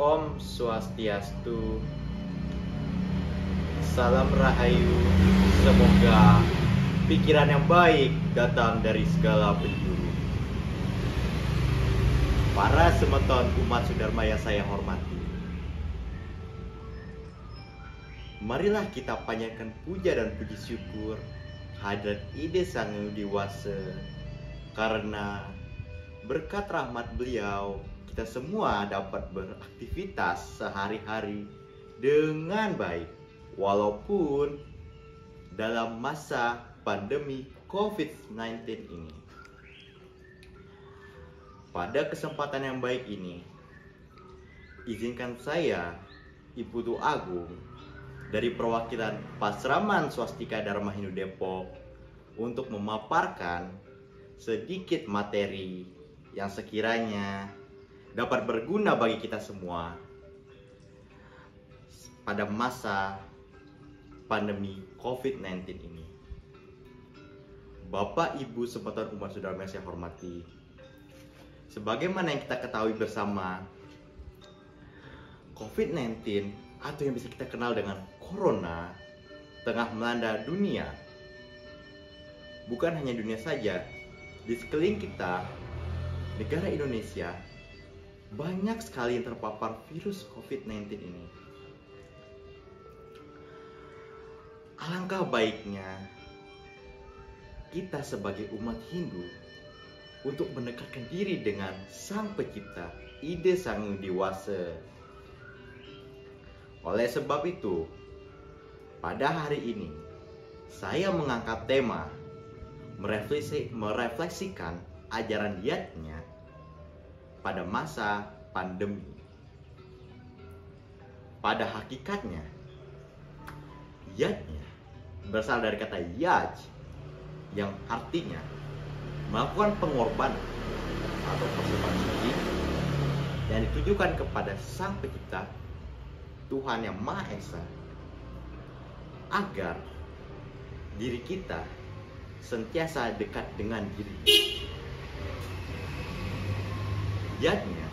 Om Swastiastu. Salam Rahayu. Semoga pikiran yang baik datang dari segala penjuru. Para semeton umat Sudarma yang saya hormati. Marilah kita panjatkan puja dan puji syukur hadrat ide Sang Dewasa karena berkat rahmat beliau kita semua dapat beraktivitas sehari-hari dengan baik walaupun dalam masa pandemi COVID-19 ini. Pada kesempatan yang baik ini, izinkan saya, Ibu Tu Agung, dari perwakilan Pasraman Swastika Dharma Hindu Depok untuk memaparkan sedikit materi yang sekiranya dapat berguna bagi kita semua pada masa pandemi COVID-19 ini. Bapak, Ibu, semeton umat saudara yang saya hormati, sebagaimana yang kita ketahui bersama, COVID-19 atau yang bisa kita kenal dengan Corona tengah melanda dunia. Bukan hanya dunia saja, di sekeliling kita, negara Indonesia, banyak sekali yang terpapar virus COVID-19 ini. Alangkah baiknya kita sebagai umat Hindu untuk mendekatkan diri dengan Sang Pencipta, ide Sang Dewasa. Oleh sebab itu, pada hari ini saya mengangkat tema merefleksi, merefleksikan ajaran dietnya pada masa pandemi. Pada hakikatnya, yatnya berasal dari kata yaj yang artinya melakukan pengorbanan atau persembahan suci yang ditujukan kepada Sang Pencipta Tuhan yang Maha Esa agar diri kita sentiasa dekat dengan diri. Yatnya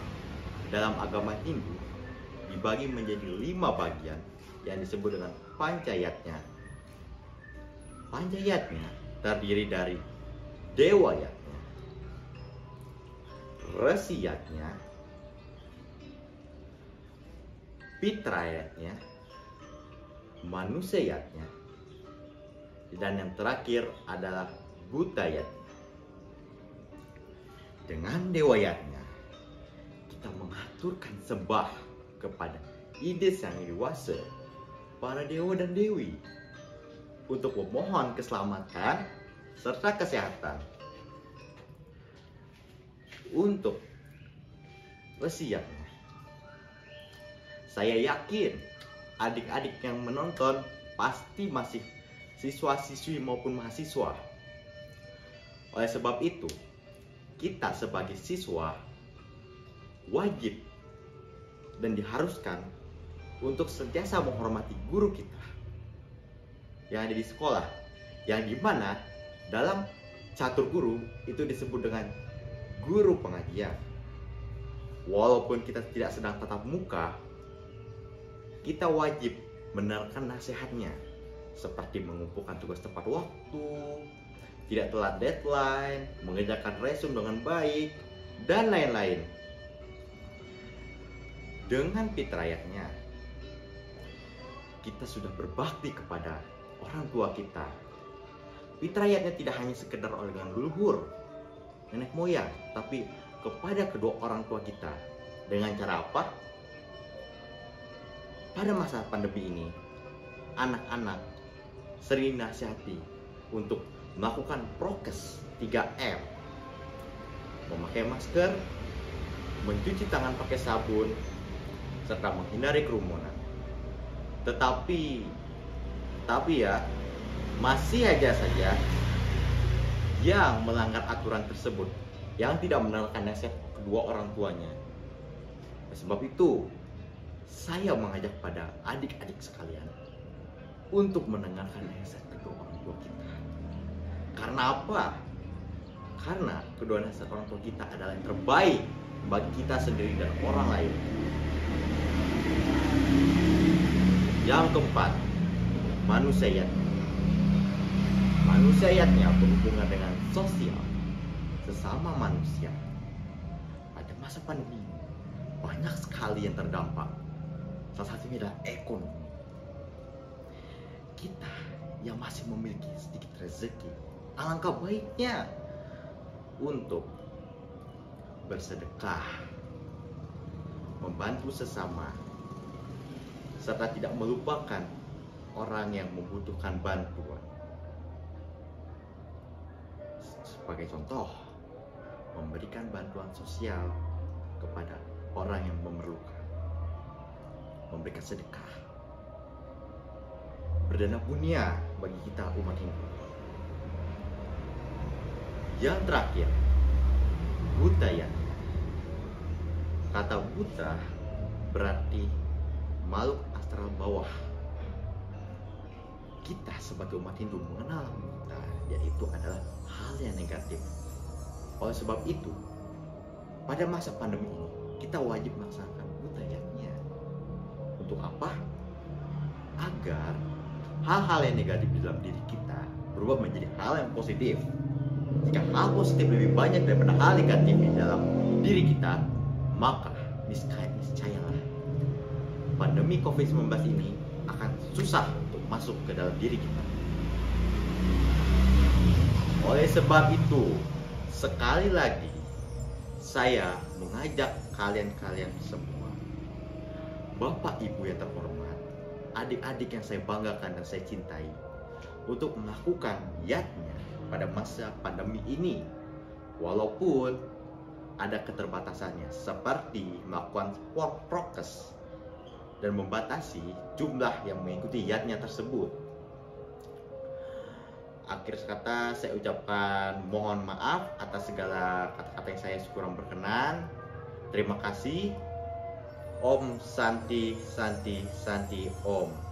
dalam agama Hindu dibagi menjadi lima bagian yang disebut dengan pancayatnya. Pancayatnya terdiri dari dewa yatnya, resi yatnya, pitrayatnya, manusia yatnya, dan yang terakhir adalah budayatnya. Dengan dewa yatnya, mengaturkan sembah kepada ide sang dewasa, para dewa dan dewi, untuk memohon keselamatan serta kesehatan. Untuk wasiatnya, saya yakin adik-adik yang menonton pasti masih siswa-siswi maupun mahasiswa. Oleh sebab itu, kita sebagai siswa wajib dan diharuskan untuk sentiasa menghormati guru kita yang ada di sekolah yang di mana dalam catur guru itu disebut dengan guru pengajian. Walaupun kita tidak sedang tatap muka kita wajib mendengarkan nasihatnya seperti mengumpulkan tugas tepat waktu tidak telat deadline mengerjakan resume dengan baik dan lain-lain dengan fitrayatnya kita sudah berbakti kepada orang tua kita. Fitrayatnya tidak hanya sekedar dengan leluhur nenek moyang tapi kepada kedua orang tua kita. Dengan cara apa? Pada masa pandemi ini anak-anak sering nasihati untuk melakukan prokes 3M memakai masker mencuci tangan pakai sabun serta menghindari kerumunan. Tetapi, tapi ya, masih aja saja yang melanggar aturan tersebut, yang tidak mendengarkan nasihat kedua orang tuanya. Sebab itu, saya mengajak pada adik-adik sekalian untuk mendengarkan nasihat kedua orang tua kita. Karena apa? Karena kedua nasihat orang tua kita adalah yang terbaik bagi kita sendiri dan orang lain. Yang keempat, manusiayat. Manusiayatnya berhubungan dengan sosial sesama manusia. Pada masa pandemi, banyak sekali yang terdampak. Salah satunya adalah ekonomi. Kita yang masih memiliki sedikit rezeki, alangkah baiknya untuk bersedekah, membantu sesama, serta tidak melupakan orang yang membutuhkan bantuan. Sebagai contoh, memberikan bantuan sosial kepada orang yang memerlukan, memberikan sedekah, berdana punya bagi kita umat Hindu. Yang terakhir, budaya. Kata buta berarti makhluk astral bawah. Kita sebagai umat Hindu mengenal buta yaitu adalah hal yang negatif. Oleh sebab itu, pada masa pandemi ini kita wajib melaksanakan budayanya. Untuk apa? Agar hal-hal yang negatif di dalam diri kita berubah menjadi hal yang positif. Jika hal positif lebih banyak daripada hal negatif di dalam diri kita, maka niscaya niscayalah pandemi COVID-19 ini akan susah untuk masuk ke dalam diri kita. Oleh sebab itu, sekali lagi saya mengajak kalian-kalian semua, Bapak Ibu yang terhormat, adik-adik yang saya banggakan dan saya cintai, untuk melakukan niatnya pada masa pandemi ini. Walaupun ada keterbatasannya seperti melakukan prokes dan membatasi jumlah yang mengikuti yatnya tersebut. Akhir kata saya ucapkan mohon maaf atas segala kata-kata yang saya kurang berkenan. Terima kasih. Om Santi Santi Santi Om.